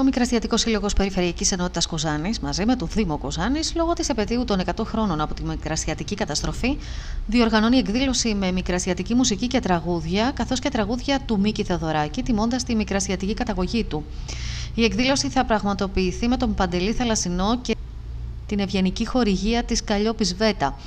Ο Μικρασιατικός Σύλλογος Περιφερειακής Ενότητας Κοζάνης, μαζί με το Δήμο Κοζάνης, λόγω της επαιτίου των 100 χρόνων από τη Μικρασιατική καταστροφή, διοργανώνει εκδήλωση με μικρασιατική μουσική και τραγούδια, καθώς και τραγούδια του Μίκη Θεοδωράκη, τιμώντας τη μικρασιατική καταγωγή του. Η εκδήλωση θα πραγματοποιηθεί με τον Παντελή Θαλασσινό και την ευγενική χορηγία της Καλλιόπης Βέτα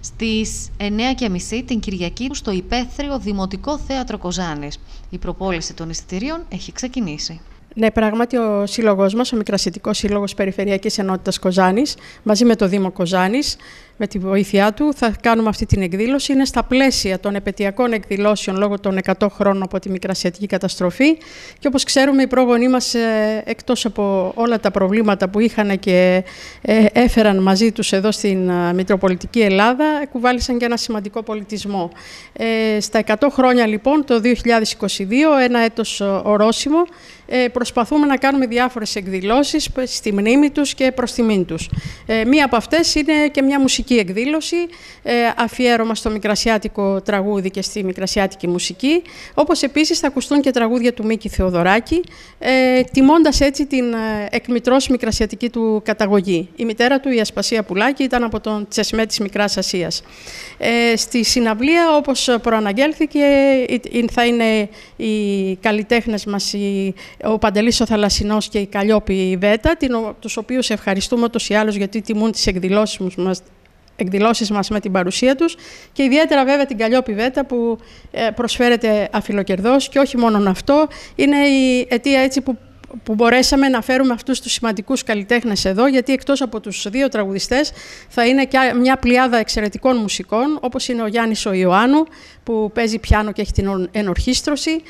στις 9.30 την Κυριακή στο υπαίθριο Δημοτικό Θέατρο Κοζάνης. Η προπόληση των εισιτηρίων έχει ξεκινήσει. Ναι, πράγματι ο σύλλογό μας, ο Μικρασιατικός Σύλλογος Περιφερειακής Ενότητας Κοζάνης, μαζί με το Δήμο Κοζάνης, με τη βοήθειά του, θα κάνουμε αυτή την εκδήλωση. Είναι στα πλαίσια των επαιτειακών εκδηλώσεων λόγω των 100 χρόνων από τη Μικρασιατική καταστροφή. Και όπως ξέρουμε, οι πρόγονοί μας, ε, εκτός από όλα τα προβλήματα που είχαν και ε, έφεραν μαζί τους εδώ στην ε, Μητροπολιτική Ελλάδα, εκουβάλισαν και ένα σημαντικό πολιτισμό. Στα 100 χρόνια, λοιπόν, το 2022, ένα έτος ορόσημο, ε, προσπαθούμε να κάνουμε διάφορες εκδηλώσεις στη μνήμη τους και προς τιμήν τους. Ε, μία από αυτές είναι και μια μουσική εκδήλωση, ε, αφιέρωμα στο μικρασιάτικο τραγούδι και στη μικρασιάτικη μουσική, όπως επίσης θα ακουστούν και τραγούδια του Μίκη Θεοδωράκη, ε, τιμώντας έτσι την ε, εκμητρός μικρασιατική του καταγωγή. Η μητέρα του, η Ασπασία Πουλάκη, ήταν από τον Τσεσμέ της Μικράς Ασίας. Ε, στη συναυλία, όπως προαναγγέλθηκε, θα είναι οι καλλιτέχνες μας, οι ο Παντελής ο Θαλασσινός και η Καλλιόπη Βέτα, τους οποίους ευχαριστούμε ούτως ή άλλως γιατί τιμούν τις εκδηλώσεις μας, εκδηλώσεις μας με την παρουσία τους και ιδιαίτερα βέβαια την Καλλιόπη Βέτα που ε, προσφέρεται αφιλοκερδός και όχι μόνο αυτό, είναι η αιτία έτσι που που μπορέσαμε να φέρουμε αυτούς τους σημαντικούς καλλιτέχνες εδώ, γιατί εκτός από τους δύο τραγουδιστές θα είναι και μια πλειάδα εξαιρετικών μουσικών, όπως είναι ο Γιάννης ο Ιωάννου, που παίζει πιάνο και έχει την ενορχίστρωση,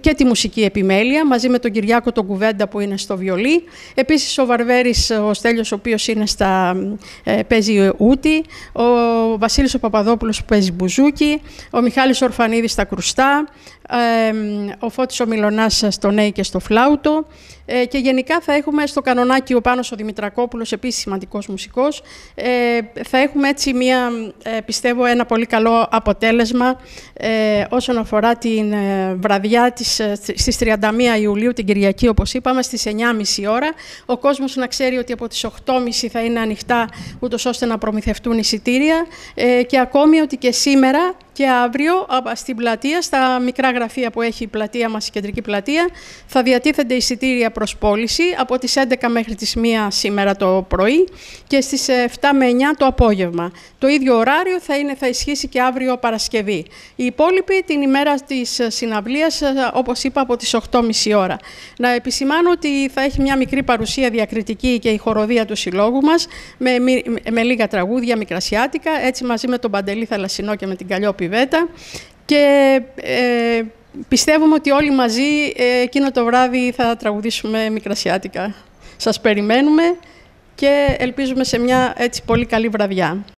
και τη μουσική επιμέλεια, μαζί με τον Κυριάκο τον Κουβέντα που είναι στο βιολί. Επίσης ο Βαρβέρης, ο Στέλιος, ο οποίος είναι στα, ε, παίζει ούτη, ο Βασίλης ο Παπαδόπουλος που παίζει μπουζούκι, ο Μιχάλης Ορφανίδης στα κρουστά, ο Φώτης ο Μιλωνάς στο νέι και στο φλάουτο ε, και γενικά θα έχουμε στο κανονάκι ο Πάνος ο Δημητρακόπουλος, επίσης σημαντικός μουσικός. Ε, θα έχουμε έτσι μία, ε, πιστεύω, ένα πολύ καλό αποτέλεσμα ε, όσον αφορά την ε, βραδιά της, στις 31 Ιουλίου, την Κυριακή, όπως είπαμε, στις 9.30 ώρα. Ο κόσμος να ξέρει ότι από τις 8.30 θα είναι ανοιχτά, ούτως ώστε να προμηθευτούν εισιτήρια και ακόμη ότι και σήμερα και αύριο στην πλατεία, στα μικρά γραφεία που έχει η πλατεία μας, η κεντρική πλατεία, θα διατίθενται εισιτήρια προς πώληση από τις 11 μέχρι τις 1 σήμερα το πρωί και στις 7 με 9 το απόγευμα. Το ίδιο ωράριο θα, είναι, θα ισχύσει και αύριο Παρασκευή. Η υπόλοιπη την ημέρα της συναυλίας, όπως είπα, από τις 8.30 ώρα. Να επισημάνω ότι θα έχει μια μικρή παρουσία διακριτική και η χοροδία του συλλόγου μας, με, με, λίγα τραγούδια μικρασιάτικα, έτσι μαζί με τον Παντελή Θαλασσινό και με την Καλλιόπη και ε, πιστεύουμε ότι όλοι μαζί ε, εκείνο το βράδυ θα τραγουδήσουμε μικρασιάτικα. Σας περιμένουμε και ελπίζουμε σε μια έτσι πολύ καλή βραδιά.